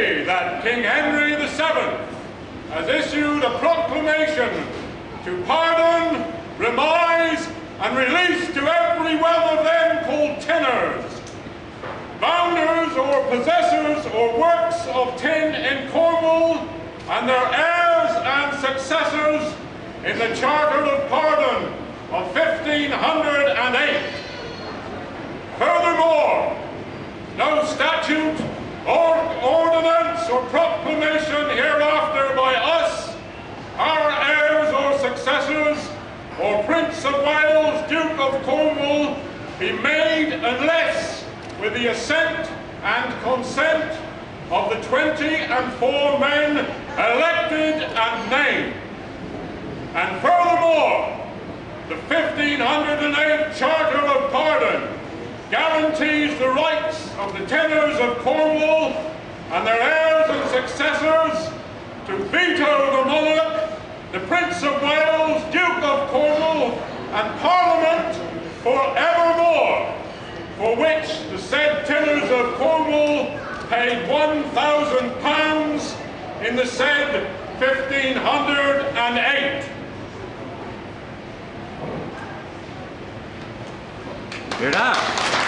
day that King Henry VII has issued a proclamation to pardon, remise, and release to every one of them called tinners, founders or possessors or works of tin in Cornwall, and their heirs and successors in the Charter of Pardon of 1508. Furthermore, no statute or or proclamation hereafter by us, our heirs or successors, or Prince of Wales, Duke of Cornwall, be made unless with the assent and consent of the twenty and four men elected and named. And furthermore, the 1508 Charter of Pardon guarantees the rights of the tinners of Cornwall and their successors to veto the monarch, the Prince of Wales, Duke of Cornwall, and Parliament for evermore, for which the said tinners of Cornwall paid £1,000 in the said 1508. You're not.